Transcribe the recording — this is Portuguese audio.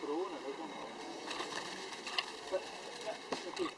Bruna, mesmo nome. Aqui.